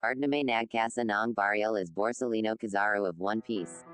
Ardname Nagkasa ng Baril is Borsalino Kizaru of One Piece.